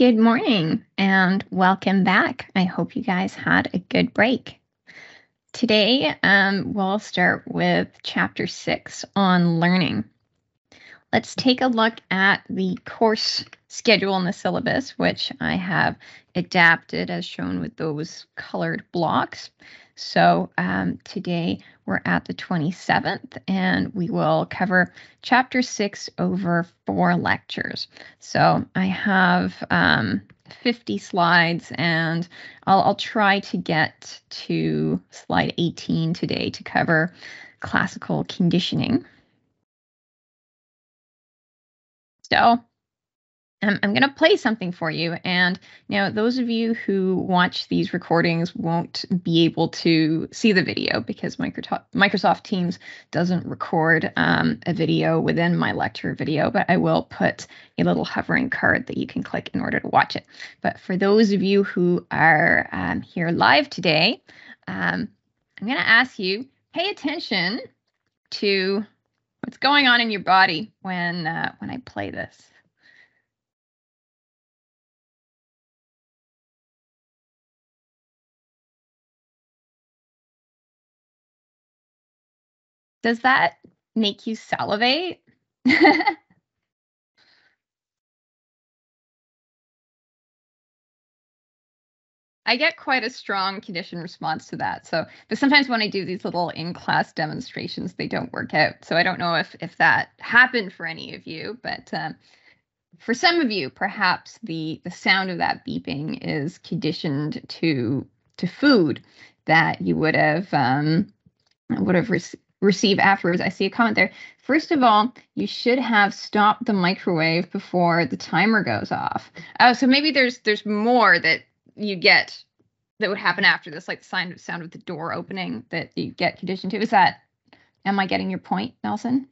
Good morning and welcome back. I hope you guys had a good break. Today, um, we'll start with chapter six on learning. Let's take a look at the course schedule in the syllabus, which I have adapted as shown with those colored blocks. So um, today we're at the 27th and we will cover chapter six over four lectures. So I have um, 50 slides and I'll, I'll try to get to slide 18 today to cover classical conditioning. So I'm, going to play something for you. And now, those of you who watch these recordings won't be able to see the video because Microsoft, Microsoft Teams doesn't record um, a video within my lecture video, but I will put a little hovering card that you can click in order to watch it. But for those of you who are um, here live today, um, I'm going to ask you pay attention to what's going on in your body when uh, when I play this. Does that make you salivate? I get quite a strong conditioned response to that. So, but sometimes when I do these little in-class demonstrations, they don't work out. So I don't know if if that happened for any of you, but um, for some of you, perhaps the the sound of that beeping is conditioned to to food that you would have um, would have re- receive afterwards. I see a comment there. First of all, you should have stopped the microwave before the timer goes off. Oh, so maybe there's there's more that you get that would happen after this, like the sound sound of the door opening that you get conditioned to. Is that am I getting your point, Nelson?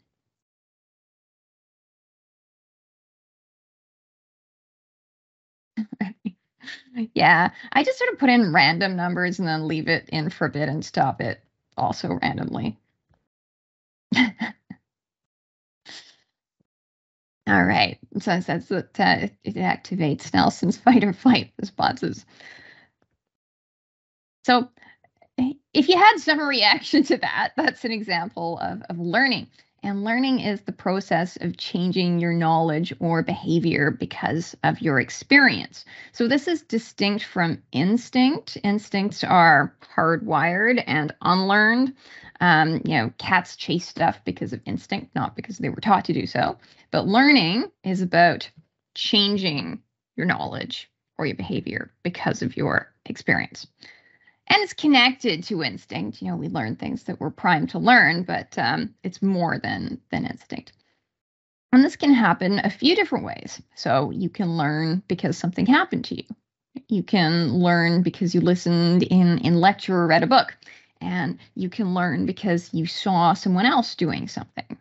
yeah, I just sort of put in random numbers and then leave it in for a bit and stop it also randomly. All right. So it says that uh, it activates Nelson's fight or flight responses. So if you had some reaction to that, that's an example of, of learning. And learning is the process of changing your knowledge or behavior because of your experience. So, this is distinct from instinct. Instincts are hardwired and unlearned. Um, you know, cats chase stuff because of instinct, not because they were taught to do so. But learning is about changing your knowledge or your behavior because of your experience. And it's connected to instinct. You know, we learn things that we're primed to learn, but um, it's more than than instinct. And this can happen a few different ways. So you can learn because something happened to you. You can learn because you listened in in lecture or read a book and you can learn because you saw someone else doing something.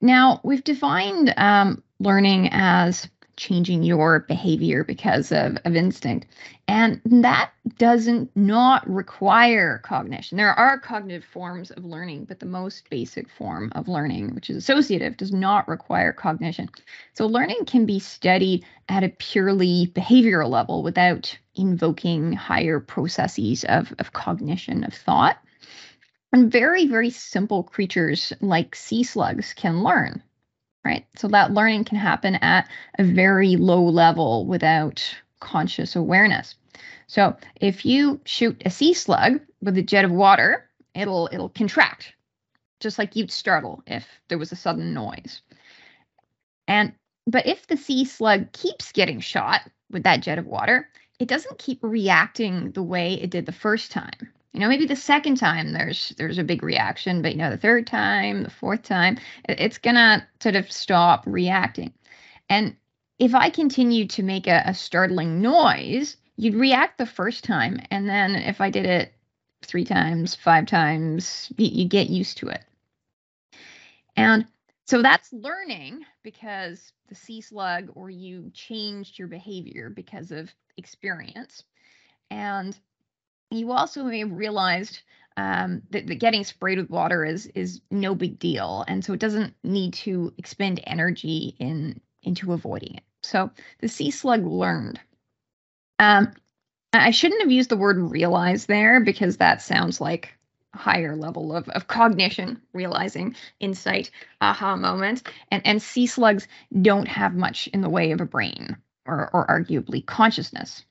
Now, we've defined um, learning as changing your behavior because of, of instinct. And that doesn't not require cognition. There are cognitive forms of learning, but the most basic form of learning, which is associative, does not require cognition. So learning can be studied at a purely behavioral level without invoking higher processes of, of cognition, of thought. And very, very simple creatures like sea slugs can learn right? So that learning can happen at a very low level without conscious awareness. So if you shoot a sea slug with a jet of water, it'll it'll contract, just like you'd startle if there was a sudden noise. And but if the sea slug keeps getting shot with that jet of water, it doesn't keep reacting the way it did the first time you know maybe the second time there's there's a big reaction but you know the third time the fourth time it's gonna sort of stop reacting. And if i continue to make a, a startling noise you'd react the first time and then if i did it three times five times you, you get used to it. And so that's learning because the sea slug or you changed your behavior because of experience. And you also may have realized um, that, that, getting sprayed with water is is no big deal, and so it doesn't need to expend energy in into avoiding it. So the sea slug learned. Um, I shouldn't have used the word realize there because that sounds like a higher level of, of cognition, realizing, insight, aha moment. And, and sea slugs don't have much in the way of a brain or, or arguably consciousness.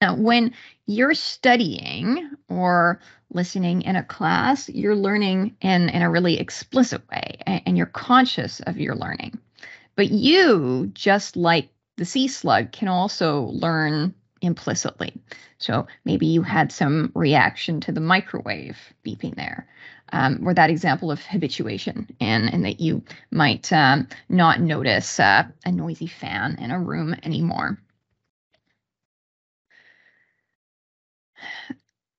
Now, when you're studying or listening in a class, you're learning in, in a really explicit way and, and you're conscious of your learning. But you, just like the sea slug, can also learn implicitly. So maybe you had some reaction to the microwave beeping there, um, or that example of habituation, and, and that you might um, not notice uh, a noisy fan in a room anymore.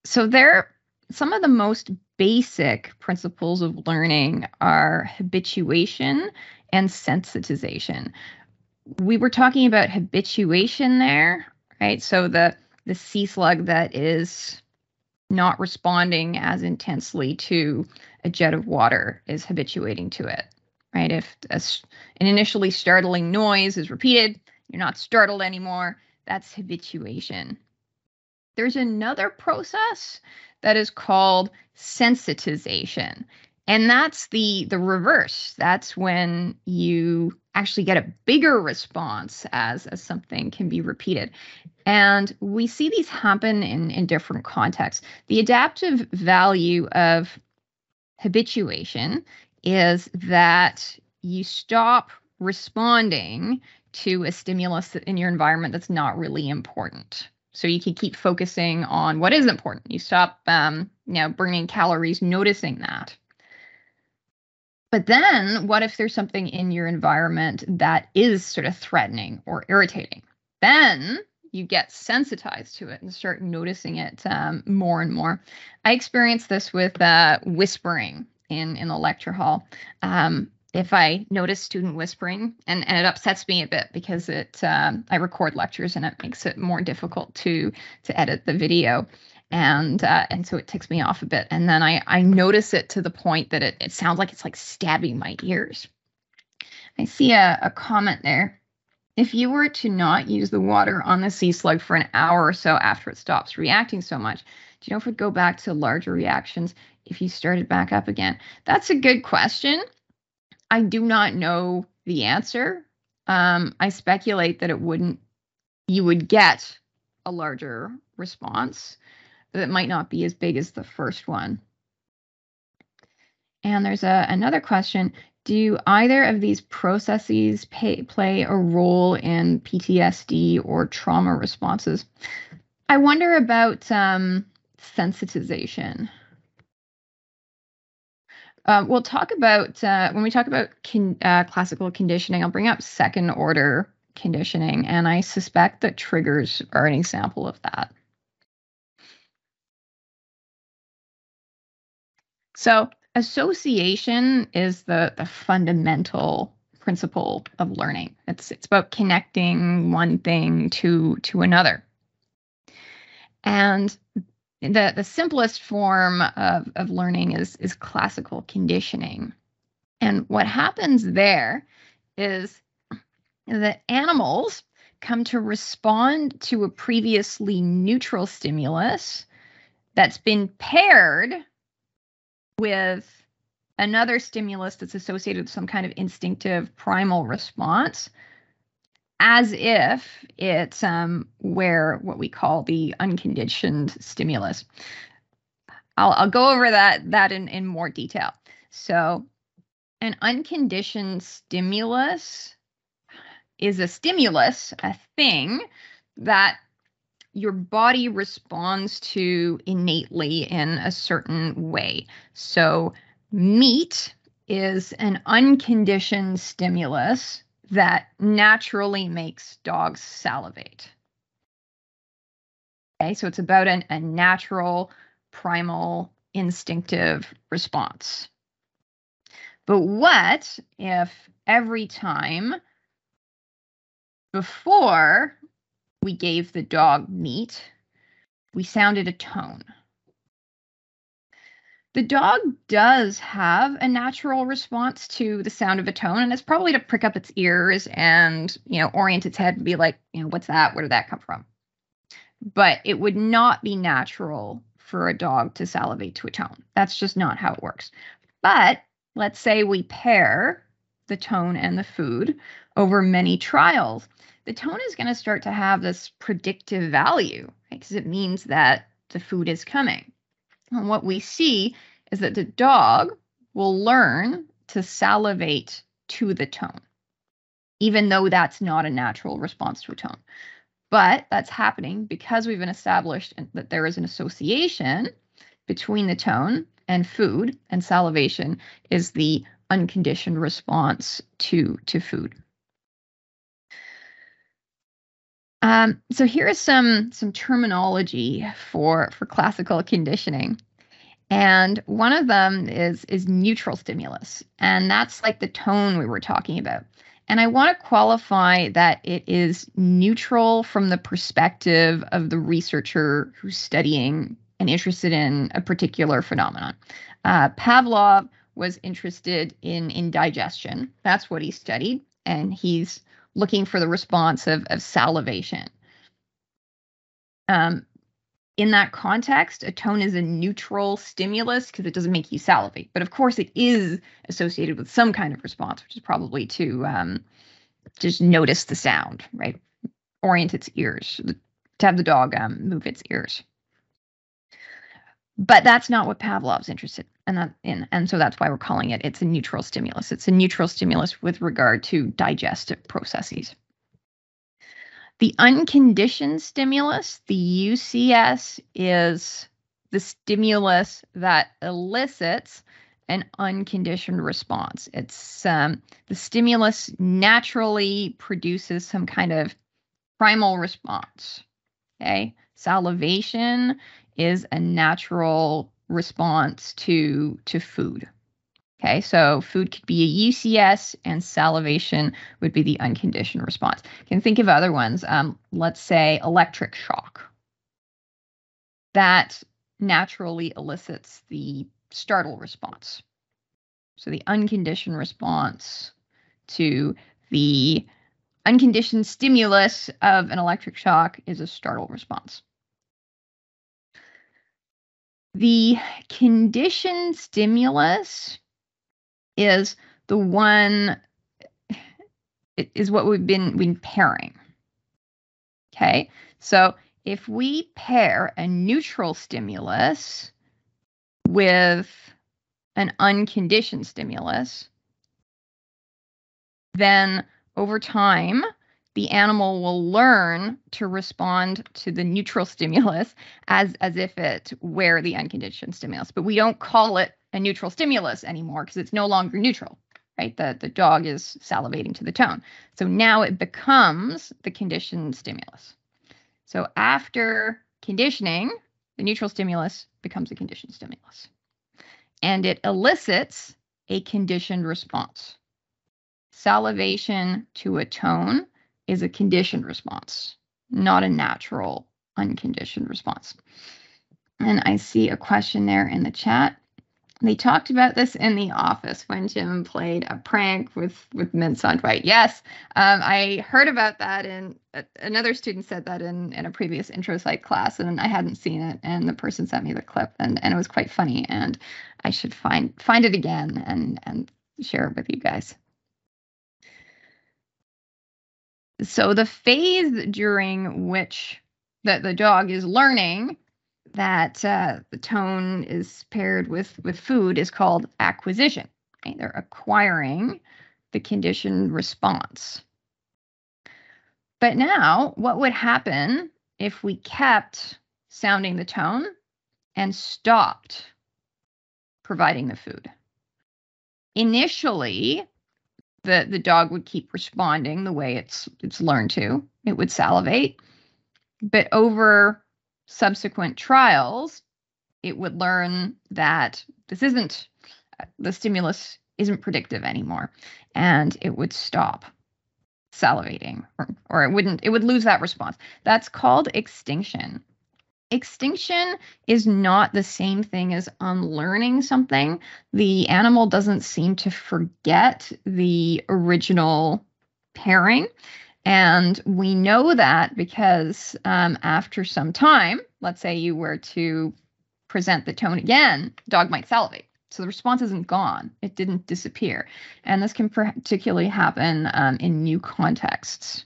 So there, some of the most basic principles of learning are habituation and sensitization. We were talking about habituation there, right? So the the sea slug that is not responding as intensely to a jet of water is habituating to it, right? If a, an initially startling noise is repeated, you're not startled anymore. That's habituation. There's another process that is called sensitization. And that's the the reverse. That's when you actually get a bigger response as, as something can be repeated. And we see these happen in, in different contexts. The adaptive value of habituation is that you stop responding to a stimulus in your environment that's not really important. So you can keep focusing on what is important. You stop, um, you know, burning calories, noticing that. But then, what if there's something in your environment that is sort of threatening or irritating? Then you get sensitized to it and start noticing it um, more and more. I experienced this with uh, whispering in in the lecture hall. Um, if I notice student whispering, and, and it upsets me a bit because it um, I record lectures and it makes it more difficult to to edit the video. And uh, and so it ticks me off a bit. And then i i notice it to the point that it, it sounds like it's like stabbing my ears. I see a, a comment there. If you were to not use the water on the sea slug for an hour or so after it stops reacting so much do you know if it would go back to larger reactions if you started back up again? That's a good question i do not know the answer um, i speculate that it wouldn't you would get a larger response that might not be as big as the first one. And there's a, another question. Do either of these processes pay, play a role in PTSD or trauma responses? I wonder about um, sensitization. Uh, we'll talk about, uh, when we talk about con, uh, classical conditioning, I'll bring up second order conditioning, and I suspect that triggers are an example of that. So association is the, the fundamental principle of learning. It's it's about connecting one thing to to another. And the, the simplest form of, of learning is, is classical conditioning. And what happens there is that animals come to respond to a previously neutral stimulus that's been paired with another stimulus that's associated with some kind of instinctive primal response as if it's um, where what we call the unconditioned stimulus. I'll, I'll go over that that in, in more detail. So an unconditioned stimulus is a stimulus, a thing that your body responds to innately in a certain way. So, meat is an unconditioned stimulus that naturally makes dogs salivate. Okay, so it's about an, a natural, primal, instinctive response. But what if every time before we gave the dog meat, we sounded a tone. The dog does have a natural response to the sound of a tone, and it's probably to prick up its ears and, you know, orient its head and be like, you know, what's that? Where did that come from? But it would not be natural for a dog to salivate to a tone. That's just not how it works. But let's say we pair the tone and the food over many trials. The tone is going to start to have this predictive value because right? it means that the food is coming. And what we see is that the dog will learn to salivate to the tone, even though that's not a natural response to a tone. But that's happening because we've been established that there is an association between the tone and food, and salivation is the unconditioned response to, to food. Um, so here is some some terminology for for classical conditioning. And one of them is is neutral stimulus. And that's like the tone we were talking about. And I want to qualify that it is neutral from the perspective of the researcher who's studying and interested in a particular phenomenon. Uh, Pavlov was interested in indigestion. That's what he studied. And he's looking for the response of, of salivation. Um, in that context, a tone is a neutral stimulus because it doesn't make you salivate. But of course, it is associated with some kind of response, which is probably to um, just notice the sound, right? Orient its ears, to have the dog um, move its ears. But that's not what Pavlov's interested and that in, and so that's why we're calling it. It's a neutral stimulus. It's a neutral stimulus with regard to digestive processes. The unconditioned stimulus, the UCS, is the stimulus that elicits an unconditioned response. It's um, the stimulus naturally produces some kind of primal response. Okay, salivation is a natural response to to food. Okay, so food could be a UCS and salivation would be the unconditioned response. You can think of other ones. Um, let's say electric shock. That naturally elicits the startle response. So the unconditioned response to the unconditioned stimulus of an electric shock is a startle response. The conditioned stimulus is the one is what we've been been pairing. Okay, so if we pair a neutral stimulus with an unconditioned stimulus, then over time the animal will learn to respond to the neutral stimulus as as if it were the unconditioned stimulus. But we don't call it a neutral stimulus anymore because it's no longer neutral, right? The the dog is salivating to the tone. So now it becomes the conditioned stimulus. So after conditioning, the neutral stimulus becomes a conditioned stimulus. And it elicits a conditioned response. Salivation to a tone is a conditioned response, not a natural, unconditioned response. And I see a question there in the chat. They talked about this in the office when Jim played a prank with with mince on Dwight. Yes, um, I heard about that, and another student said that in in a previous intro psych class, and I hadn't seen it. And the person sent me the clip, and and it was quite funny. And I should find find it again and and share it with you guys. So the phase during which that the dog is learning that uh, the tone is paired with with food is called acquisition. Right? They're acquiring the conditioned response. But now, what would happen if we kept sounding the tone and stopped providing the food? Initially, the the dog would keep responding the way it's it's learned to. It would salivate. But over subsequent trials, it would learn that this isn't the stimulus isn't predictive anymore and it would stop salivating or, or it wouldn't it would lose that response that's called extinction extinction is not the same thing as unlearning something. The animal doesn't seem to forget the original pairing. And we know that because um, after some time, let's say you were to present the tone again, dog might salivate. So the response isn't gone, it didn't disappear. And this can particularly happen um, in new contexts.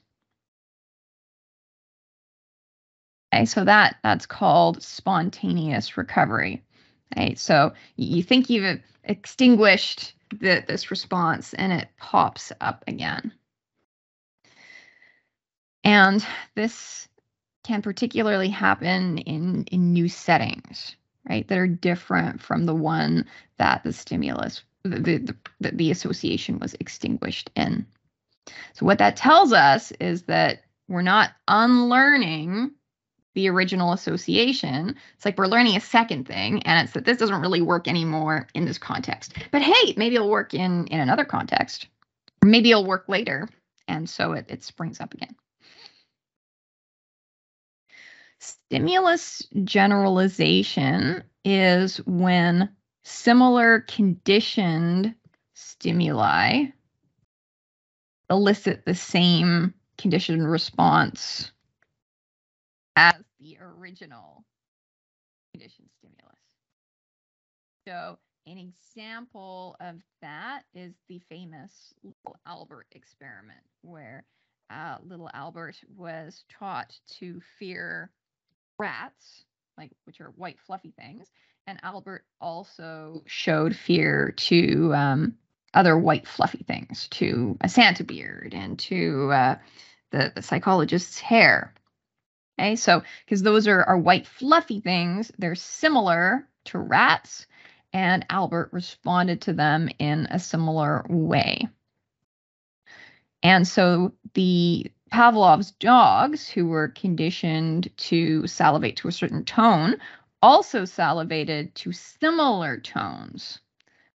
Okay, so that that's called spontaneous recovery. Okay, so you think you've extinguished the, this response and it pops up again. And this can particularly happen in, in new settings, right, that are different from the one that the stimulus, the, the, the, the association was extinguished in. So what that tells us is that we're not unlearning the original association. It's like we're learning a second thing, and it's that this doesn't really work anymore in this context. But hey, maybe it'll work in in another context. Maybe it'll work later, and so it, it springs up again. Stimulus generalization is when similar conditioned stimuli elicit the same conditioned response as the original conditioned stimulus. So an example of that is the famous Little Albert experiment, where uh, little Albert was taught to fear rats, like which are white fluffy things, and Albert also showed fear to um, other white fluffy things, to a Santa beard and to uh, the, the psychologist's hair. Okay, so because those are, are white fluffy things, they're similar to rats, and Albert responded to them in a similar way. And so the Pavlov's dogs, who were conditioned to salivate to a certain tone, also salivated to similar tones,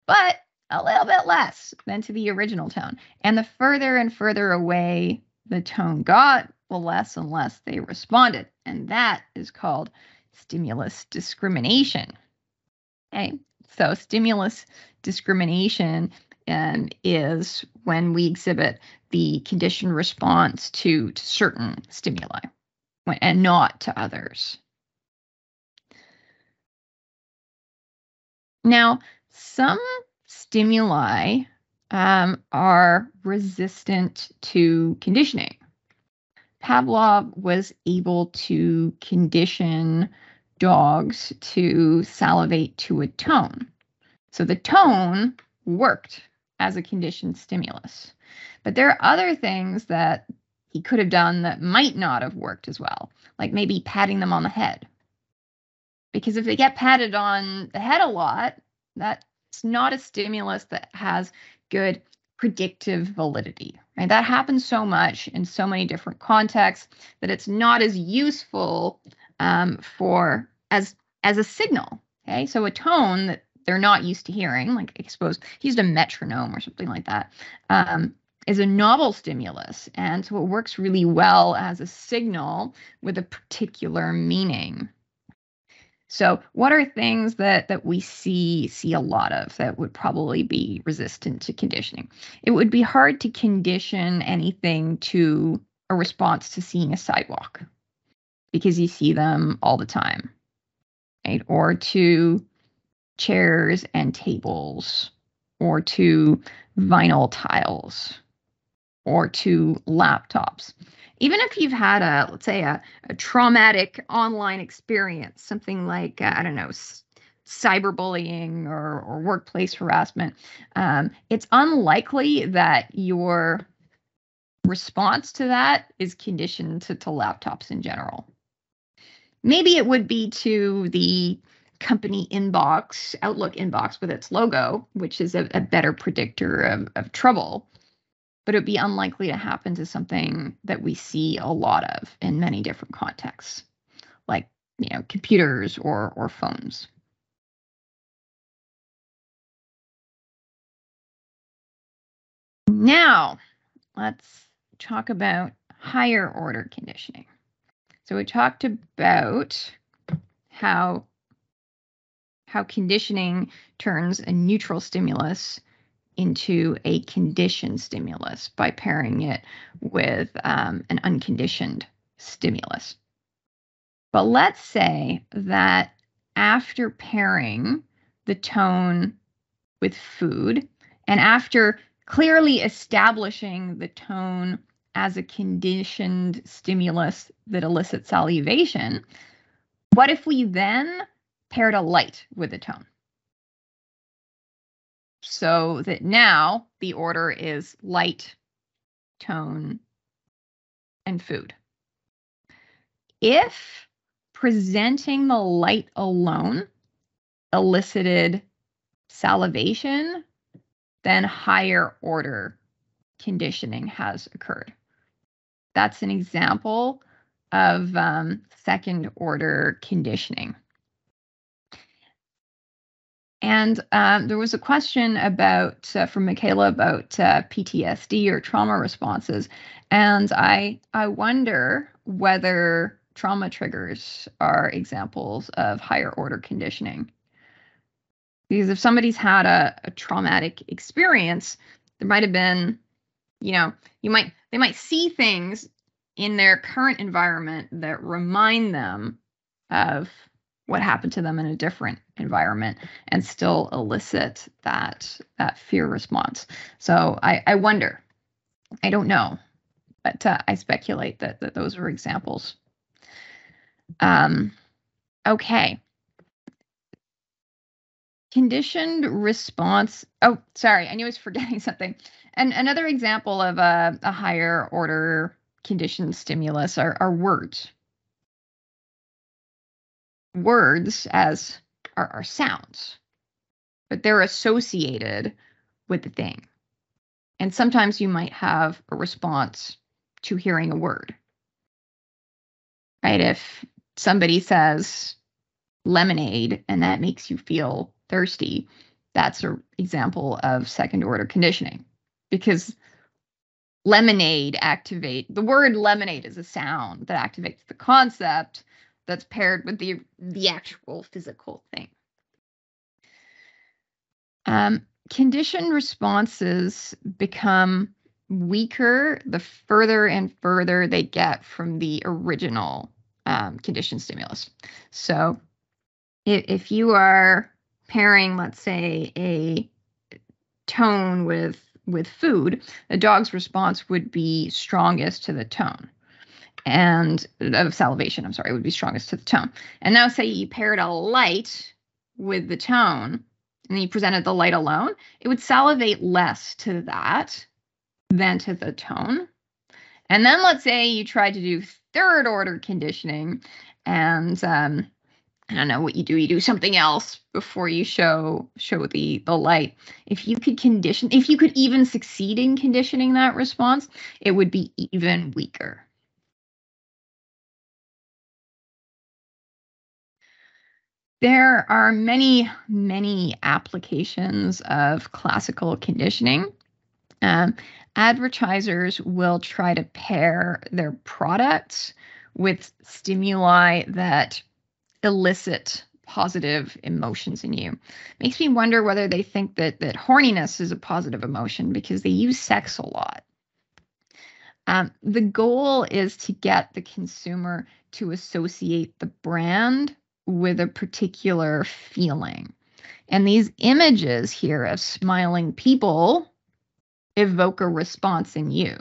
but a little bit less than to the original tone. And the further and further away the tone got, the less and less they responded. And that is called stimulus discrimination. Okay, so stimulus discrimination um, is when we exhibit the conditioned response to, to certain stimuli and not to others. Now, some stimuli um, are resistant to conditioning. Pavlov was able to condition dogs to salivate to a tone. So the tone worked as a conditioned stimulus. But there are other things that he could have done that might not have worked as well, like maybe patting them on the head. Because if they get patted on the head a lot, that's not a stimulus that has good predictive validity, right? That happens so much in so many different contexts that it's not as useful um, for as as a signal. Okay, so a tone that they're not used to hearing, like I suppose he used a metronome or something like that, um, is a novel stimulus, and so it works really well as a signal with a particular meaning. So, what are things that that we see see a lot of that would probably be resistant to conditioning? It would be hard to condition anything to a response to seeing a sidewalk because you see them all the time, right? Or to chairs and tables, or to vinyl tiles, or to laptops even if you've had a let's say a, a traumatic online experience something like uh, i don't know cyberbullying or, or workplace harassment um, it's unlikely that your response to that is conditioned to, to laptops in general. Maybe it would be to the company inbox outlook inbox with its logo which is a, a better predictor of, of trouble but it'd be unlikely to happen to something that we see a lot of in many different contexts, like you know computers or or phones. Now, let's talk about higher order conditioning. So we talked about how how conditioning turns a neutral stimulus into a conditioned stimulus by pairing it with um, an unconditioned stimulus. But let's say that after pairing the tone with food and after clearly establishing the tone as a conditioned stimulus that elicits salivation, what if we then paired a light with a tone? So that now the order is light, tone, and food. If presenting the light alone elicited salivation, then higher order conditioning has occurred. That's an example of um, second order conditioning. And um, there was a question about uh, from Michaela about uh, PTSD or trauma responses, and I I wonder whether trauma triggers are examples of higher order conditioning. Because if somebody's had a, a traumatic experience, there might have been, you know, you might they might see things in their current environment that remind them of what happened to them in a different environment and still elicit that that fear response. So I, I wonder, I don't know, but uh, I speculate that that those are examples. Um, okay. Conditioned response. Oh, sorry, I knew I was forgetting something. And another example of a, a higher order conditioned stimulus are, are words. Words as are, sounds, but they're associated with the thing. And sometimes you might have a response to hearing a word. Right? If somebody says lemonade and that makes you feel thirsty, that's an example of second order conditioning because lemonade activate the word lemonade is a sound that activates the concept that's paired with the the actual physical thing um, conditioned responses become weaker the further and further they get from the original um, conditioned stimulus. So if, if you are pairing, let's say, a tone with with food, the dog's response would be strongest to the tone and of salivation, I'm sorry, would be strongest to the tone. And now say you paired a light with the tone and you presented the light alone, it would salivate less to that than to the tone. And then let's say you tried to do third order conditioning and um, I don't know what you do. You do something else before you show show the the light. If you could condition, if you could even succeed in conditioning that response, it would be even weaker. There are many, many applications of classical conditioning. Um, advertisers will try to pair their products with stimuli that elicit positive emotions in you. Makes me wonder whether they think that that horniness is a positive emotion because they use sex a lot. Um, the goal is to get the consumer to associate the brand with a particular feeling. And these images here of smiling people evoke a response in you.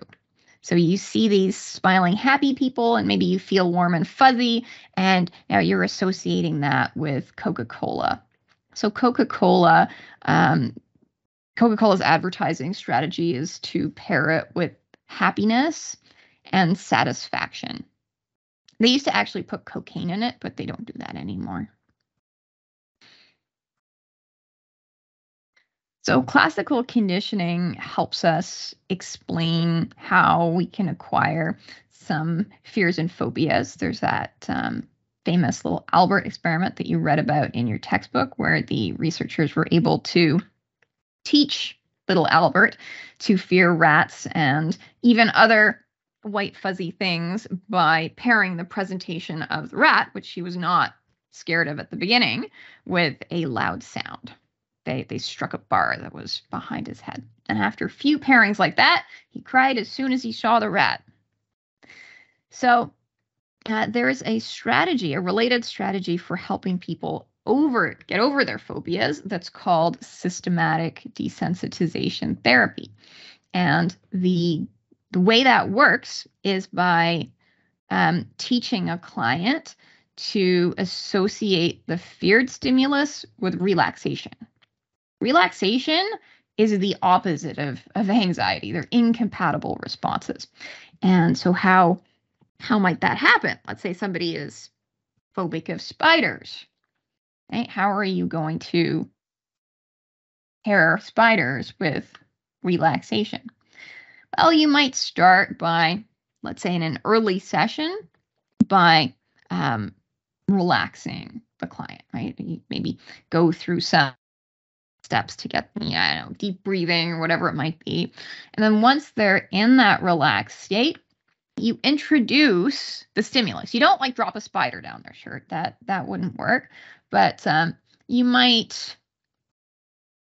So you see these smiling, happy people, and maybe you feel warm and fuzzy, and now you're associating that with Coca Cola. So Coca Cola, um, Coca Cola's advertising strategy is to pair it with happiness and satisfaction. They used to actually put cocaine in it, but they don't do that anymore. So, classical conditioning helps us explain how we can acquire some fears and phobias. There's that um, famous little Albert experiment that you read about in your textbook, where the researchers were able to teach little Albert to fear rats and even other white fuzzy things by pairing the presentation of the rat, which she was not scared of at the beginning with a loud sound. They, they struck a bar that was behind his head. And after a few pairings like that, he cried as soon as he saw the rat. So uh, there is a strategy, a related strategy for helping people over get over their phobias that's called systematic desensitization therapy. And the the way that works is by um, teaching a client to associate the feared stimulus with relaxation. Relaxation is the opposite of, of anxiety. They're incompatible responses. And so how how might that happen? Let's say somebody is phobic of spiders. Right? How are you going to pair spiders with relaxation? Well, you might start by, let's say, in an early session, by um, relaxing the client, right? Maybe go through some steps to get, yeah, I don't know, deep breathing or whatever it might be. And then once they're in that relaxed state, you introduce the stimulus. You don't like drop a spider down their shirt. That that wouldn't work. But um, you might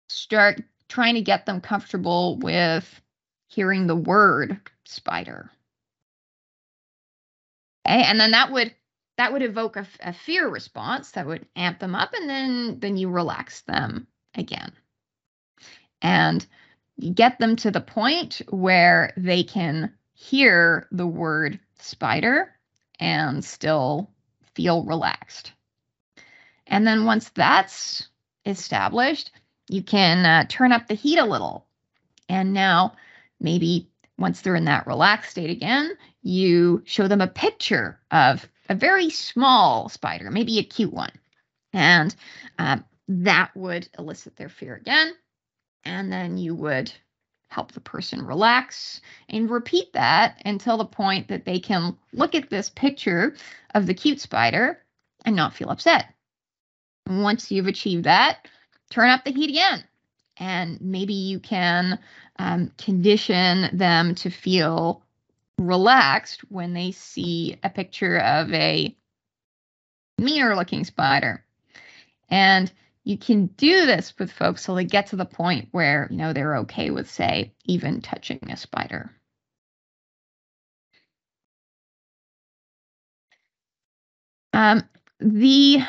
start trying to get them comfortable with hearing the word spider. Okay, and then that would that would evoke a, a fear response that would amp them up, and then then you relax them again, and get them to the point where they can hear the word spider and still feel relaxed. And then once that's established, you can uh, turn up the heat a little. And now, maybe once they're in that relaxed state again, you show them a picture of a very small spider, maybe a cute one. And uh, that would elicit their fear again. And then you would help the person relax and repeat that until the point that they can look at this picture of the cute spider and not feel upset. Once you've achieved that, turn up the heat again. And maybe you can um, condition them to feel relaxed when they see a picture of a meaner looking spider. And you can do this with folks till they get to the point where you know they're okay with say even touching a spider um, the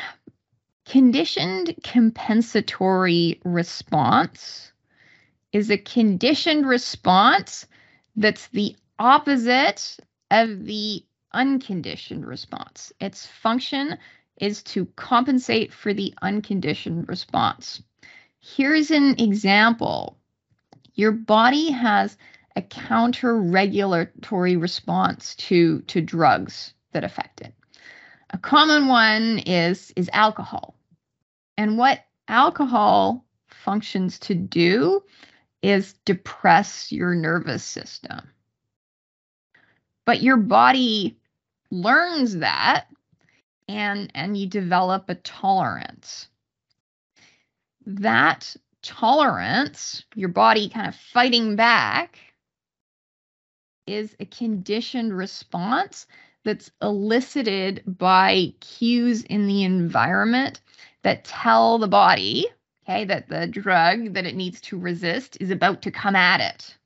conditioned compensatory response is a conditioned response that's the opposite of the unconditioned response. Its function is to compensate for the unconditioned response. Here's an example. Your body has a counter-regulatory response to, to drugs that affect it. A common one is, is alcohol. And what alcohol functions to do is depress your nervous system. But your body learns that and and you develop a tolerance that tolerance your body kind of fighting back is a conditioned response that's elicited by cues in the environment that tell the body okay that the drug that it needs to resist is about to come at it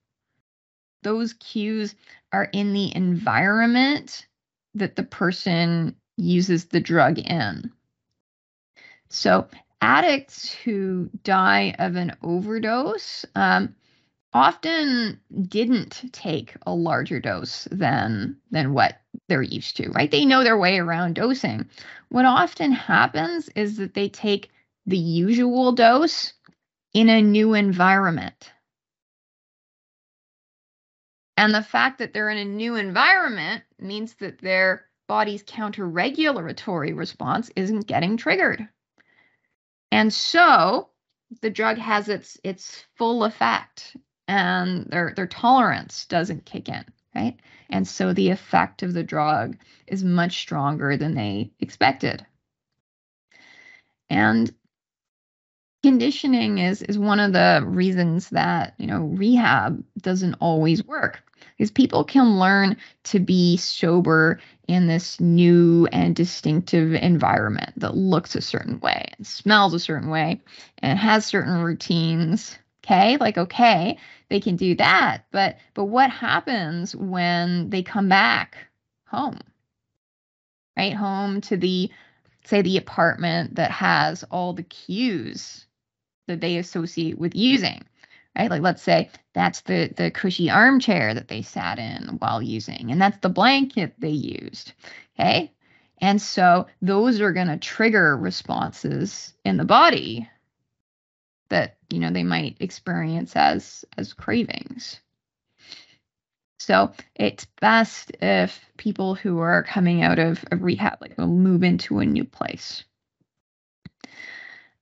those cues are in the environment that the person uses the drug in. So, addicts who die of an overdose um, often didn't take a larger dose than than what they're used to, right? They know their way around dosing. What often happens is that they take the usual dose in a new environment. And the fact that they're in a new environment means that they're body's counter-regulatory response isn't getting triggered. And so the drug has its its full effect and their their tolerance doesn't kick in, right? And so the effect of the drug is much stronger than they expected. And conditioning is is one of the reasons that, you know, rehab doesn't always work because people can learn to be sober in this new and distinctive environment that looks a certain way and smells a certain way and has certain routines okay? Like okay they can do that but but what happens when they come back home? Right home to the say the apartment that has all the cues that they associate with using right? Like let's say that's the the cushy armchair that they sat in while using and that's the blanket they used okay? And so those are going to trigger responses in the body that you know they might experience as as cravings. So it's best if people who are coming out of, of rehab like will move into a new place.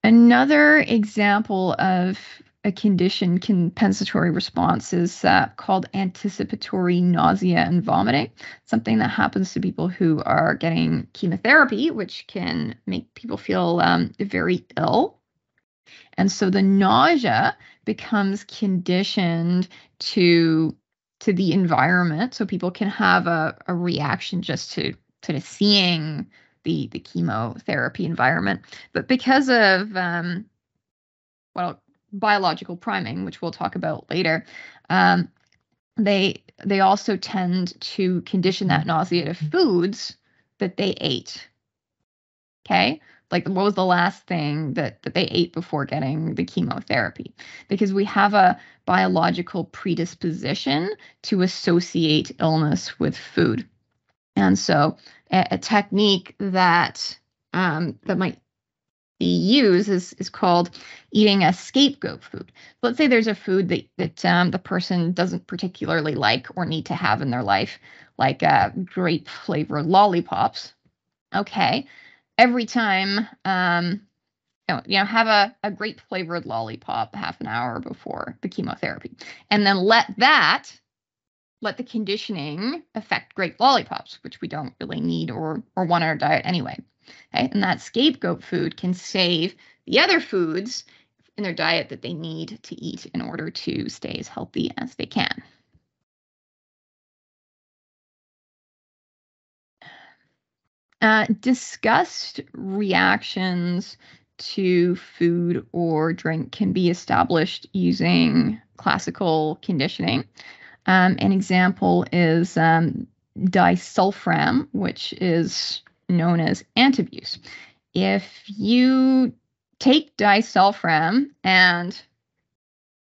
Another example of a condition compensatory response is uh, called anticipatory nausea and vomiting something that happens to people who are getting chemotherapy which can make people feel um, very ill and so the nausea becomes conditioned to to the environment. So people can have a, a reaction just to to seeing the the chemotherapy environment. But because of um, well biological priming, which we'll talk about later, um, they they also tend to condition that nausea to foods that they ate. Okay, like what was the last thing that that they ate before getting the chemotherapy? Because we have a biological predisposition to associate illness with food, and so a, a technique that um, that might use is is called eating a scapegoat food. Let's say there's a food that that um, the person doesn't particularly like or need to have in their life, like uh, grape flavored lollipops. Okay, every time um, you know, have a, a grape flavored lollipop half an hour before the chemotherapy, and then let that let the conditioning affect grape lollipops, which we don't really need or or want in our diet anyway. Okay? And that scapegoat food can save the other foods in their diet that they need to eat in order to stay as healthy as they can. Uh, disgust reactions to food or drink can be established using classical conditioning. Um, an example is um, disulfiram, which is known as antabuse. If you take disulfiram and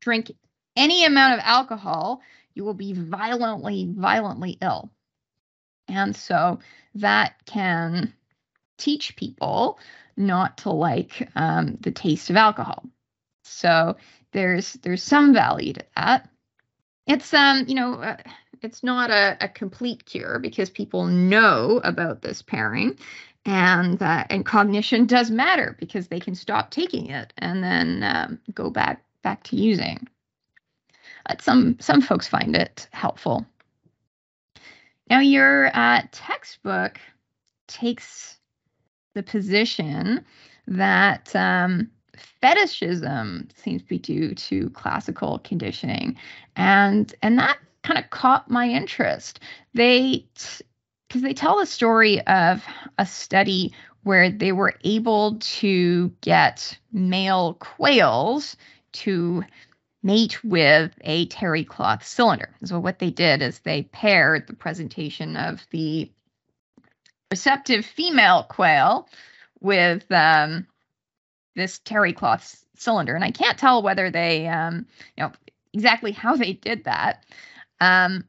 drink any amount of alcohol, you will be violently, violently ill. And so that can teach people not to like um, the taste of alcohol. So there's there's some value to that. It's um you know uh, it's not a, a complete cure because people know about this pairing and uh, and cognition does matter because they can stop taking it and then um, go back back to using. But some some folks find it helpful. Now your uh, textbook takes the position that um, fetishism seems to be due to classical conditioning, and and that kind of caught my interest. They, because they tell the story of a study where they were able to get male quails to mate with a terry cloth cylinder. So what they did is they paired the presentation of the receptive female quail with um, this terry cloth cylinder, and I can't tell whether they, um, you know, exactly how they did that. Um,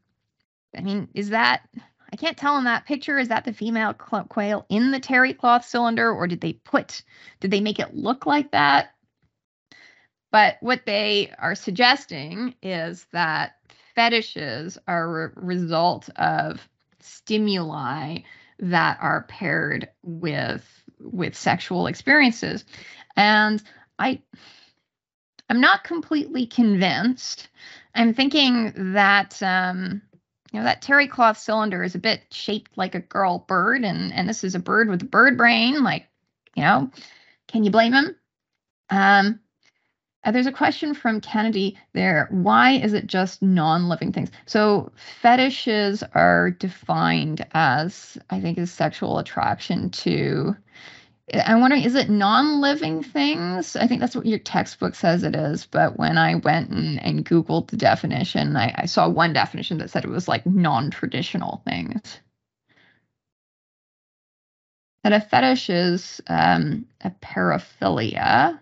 I mean, is that I can't tell in that picture. Is that the female quail in the terry cloth cylinder, or did they put, did they make it look like that? But what they are suggesting is that fetishes are a result of stimuli that are paired with with sexual experiences. And I I'm not completely convinced. I'm thinking that um, you know that terry cloth cylinder is a bit shaped like a girl bird, and and this is a bird with a bird brain. Like, you know, can you blame him? Um, uh, there's a question from Kennedy there. Why is it just non living things? So, fetishes are defined as, I think, is sexual attraction to. I'm wondering, is it non living things? I think that's what your textbook says it is. But when I went and, and Googled the definition, I, I saw one definition that said it was like non traditional things. that a fetish is um, a paraphilia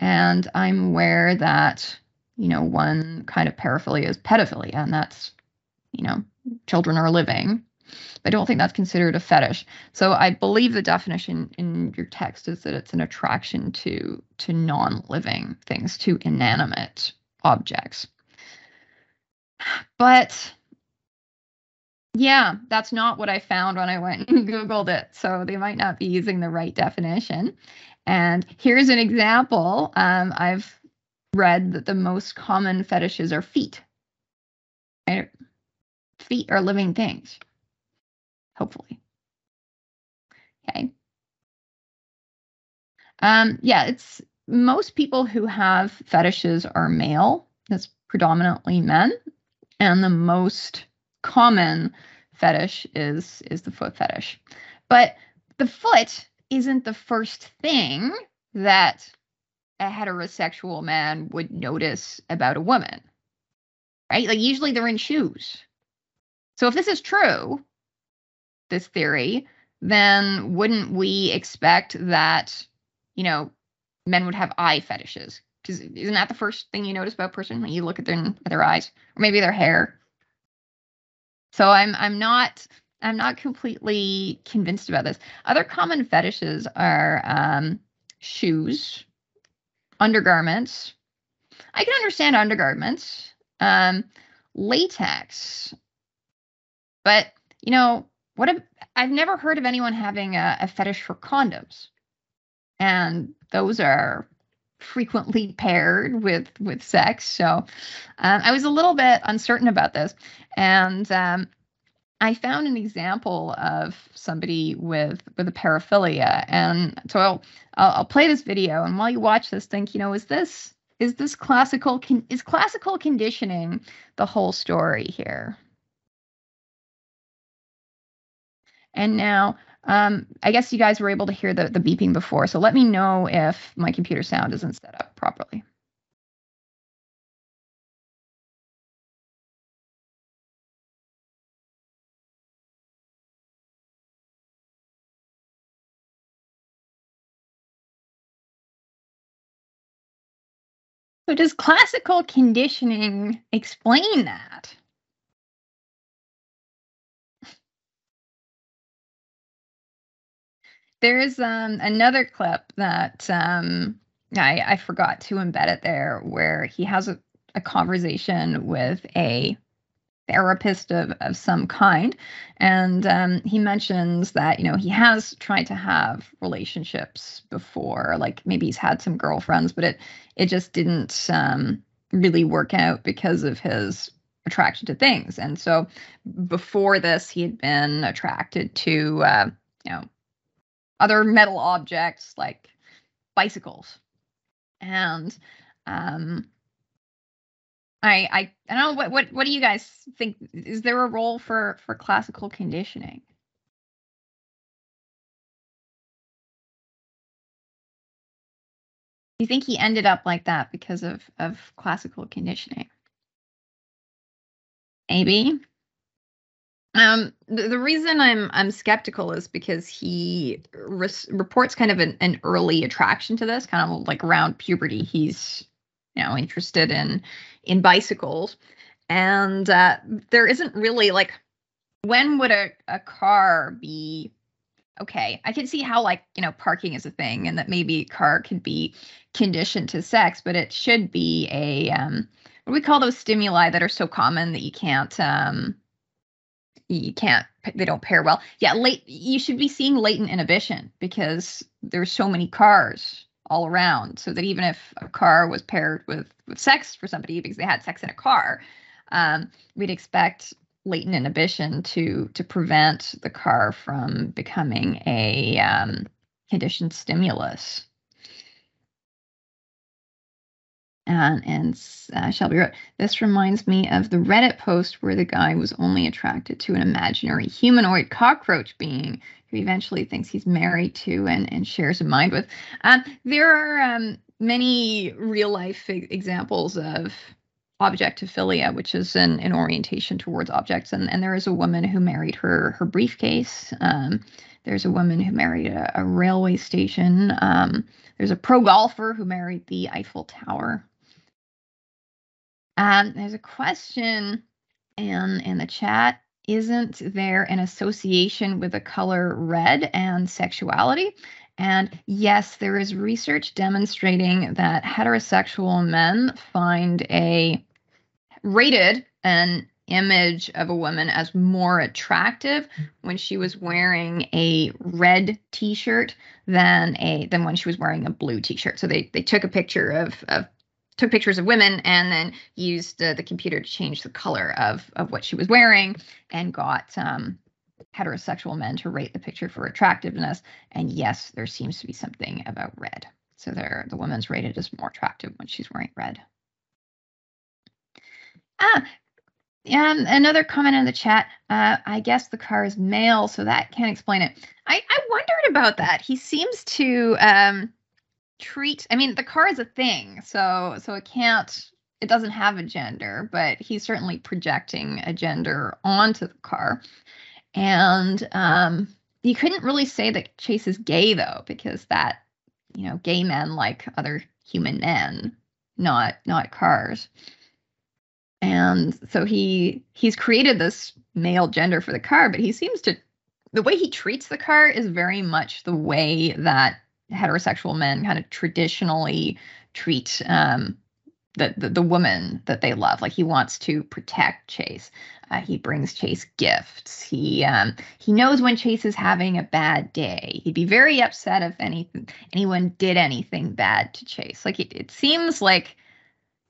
and I'm aware that, you know, one kind of paraphilia is pedophilia, and that's, you know, children are living. I don't think that's considered a fetish. So I believe the definition in your text is that it's an attraction to to non-living things, to inanimate objects. But yeah, that's not what I found when I went and Googled it. So they might not be using the right definition. And here's an example. Um, I've read that the most common fetishes are feet. Right? Feet are living things, hopefully. Okay. Um, yeah, it's most people who have fetishes are male. That's predominantly men. And the most common fetish is is the foot fetish. But the foot isn't the first thing that a heterosexual man would notice about a woman. Right? Like usually they're in shoes. So if this is true, this theory, then wouldn't we expect that, you know, men would have eye fetishes? Because isn't that the first thing you notice about a person when you look at their their eyes or maybe their hair? So I'm I'm not I'm not completely convinced about this. Other common fetishes are um, shoes, undergarments. I can understand undergarments, um, latex, but you know what? I've never heard of anyone having a, a fetish for condoms, and those are frequently paired with with sex. So um, I was a little bit uncertain about this, and um, I found an example of somebody with with a paraphilia, and so I'll, I'll, I'll play this video. And while you watch this, think, you know, is this is this classical con- is classical conditioning the whole story here? And now, um, I guess you guys were able to hear the the beeping before, so let me know if my computer sound isn't set up properly. So does classical conditioning explain that? There's um, another clip that um, I, I forgot to embed it there where he has a, a conversation with a therapist of, of some kind. And um, he mentions that, you know, he has tried to have relationships before, like maybe he's had some girlfriends, but it it just didn't um, really work out because of his attraction to things. And so before this, he had been attracted to, uh, you know, other metal objects like bicycles. And um, I I I don't know what what what do you guys think? Is there a role for for classical conditioning? Do you think he ended up like that because of of classical conditioning? Maybe. Um, the, the reason I'm I'm skeptical is because he reports kind of an, an early attraction to this, kind of like around puberty. He's you know interested in in bicycles. And uh, there isn't really like when would a, a car be okay? I can see how like you know parking is a thing and that maybe a car could be conditioned to sex but it should be a um what do we call those stimuli that are so common that you can't um you can't they don't pair well? Yeah late you should be seeing latent inhibition because there's so many cars all around so that even if a car was paired with with sex for somebody because they had sex in a car um, we'd expect latent inhibition to to prevent the car from becoming a um, conditioned stimulus. And, and uh, Shelby wrote, This reminds me of the Reddit post where the guy was only attracted to an imaginary humanoid cockroach being who eventually thinks he's married to and, and shares a mind with. Um, there are um, many real life examples of objectophilia, which is an, an orientation towards objects. And, and there is a woman who married her her briefcase. Um, there's a woman who married a, a railway station. Um, there's a pro golfer who married the Eiffel Tower. Um, there's a question in in the chat. Isn't there an association with the color red and sexuality? And yes, there is research demonstrating that heterosexual men find a rated an image of a woman as more attractive when she was wearing a red t-shirt than a than when she was wearing a blue t-shirt. So they they took a picture of of took pictures of women and then used uh, the computer to change the color of of what she was wearing and got um, heterosexual men to rate the picture for attractiveness. And yes, there seems to be something about red. So there, the woman's rated as more attractive when she's wearing red. Ah, um, another comment in the chat. Uh, I guess the car is male, so that can't explain it. I, I wondered about that. He seems to um, treat. I mean, the car is a thing, so so it can't. It doesn't have a gender, but he's certainly projecting a gender onto the car. And um, you couldn't really say that Chase is gay though, because that you know, gay men like other human men, not not cars and so he he's created this male gender for the car but he seems to the way he treats the car is very much the way that heterosexual men kind of traditionally treat um, the, the, the woman that they love. Like he wants to protect Chase. Uh, he brings Chase gifts. He um, he knows when Chase is having a bad day. He'd be very upset if any anyone did anything bad to Chase. Like it, it seems like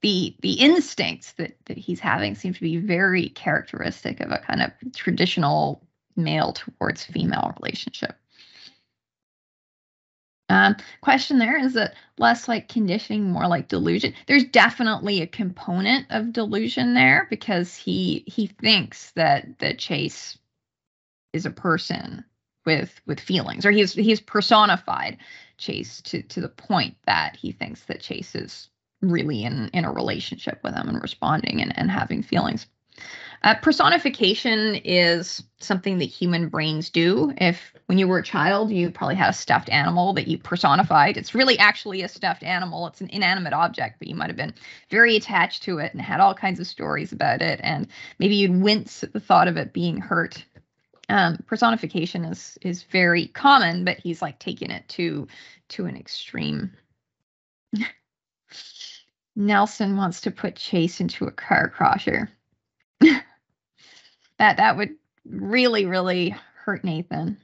the the instincts that that he's having seem to be very characteristic of a kind of traditional male towards female relationship. Um, question there is it less like conditioning, more like delusion? There's definitely a component of delusion there because he he thinks that that Chase is a person with with feelings, or he's he's personified Chase to to the point that he thinks that Chase is really in in a relationship with him and responding and, and having feelings uh, personification is something that human brains do. If when you were a child you probably had a stuffed animal that you personified. It's really actually a stuffed animal. It's an inanimate object but you might have been very attached to it and had all kinds of stories about it. And maybe you'd wince at the thought of it being hurt. Um, personification is is very common but he's like taking it to to an extreme. Nelson wants to put Chase into a car crusher. that that would really, really hurt Nathan.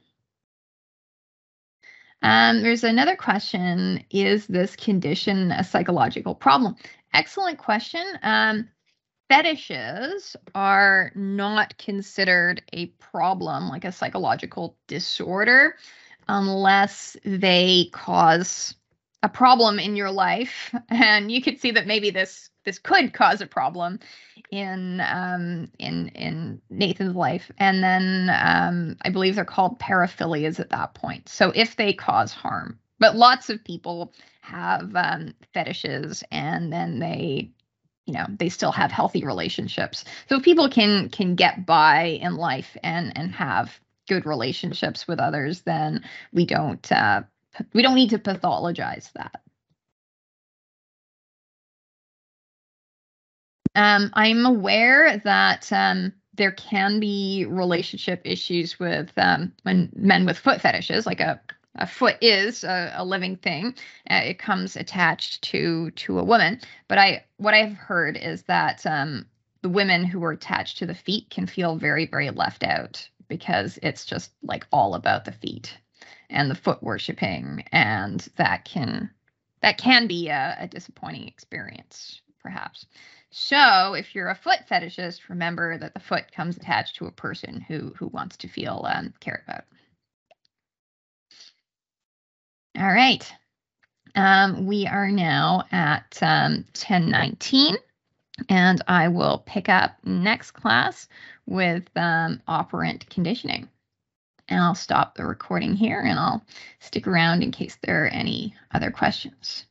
Um, there's another question Is this condition a psychological problem? Excellent question. Um, fetishes are not considered a problem, like a psychological disorder, unless they cause a problem in your life and you could see that maybe this this could cause a problem in um, in in Nathan's life, and then um, I believe they're called paraphilias at that point. So if they cause harm, but lots of people have um, fetishes, and then they, you know, they still have healthy relationships. So people can can get by in life and and have good relationships with others, then we don't uh, we don't need to pathologize that. Um, I'm aware that um, there can be relationship issues with um, when men with foot fetishes, like a, a foot is a, a living thing. Uh, it comes attached to to a woman. But I what I've heard is that um, the women who are attached to the feet can feel very very left out because it's just like all about the feet and the foot worshiping and that can that can be a, a disappointing experience perhaps so if you're a foot fetishist remember that the foot comes attached to a person who who wants to feel um, cared about all right um, we are now at um, 1019 and I will pick up next class with um, operant conditioning. And I'll stop the recording here and I'll stick around in case there are any other questions.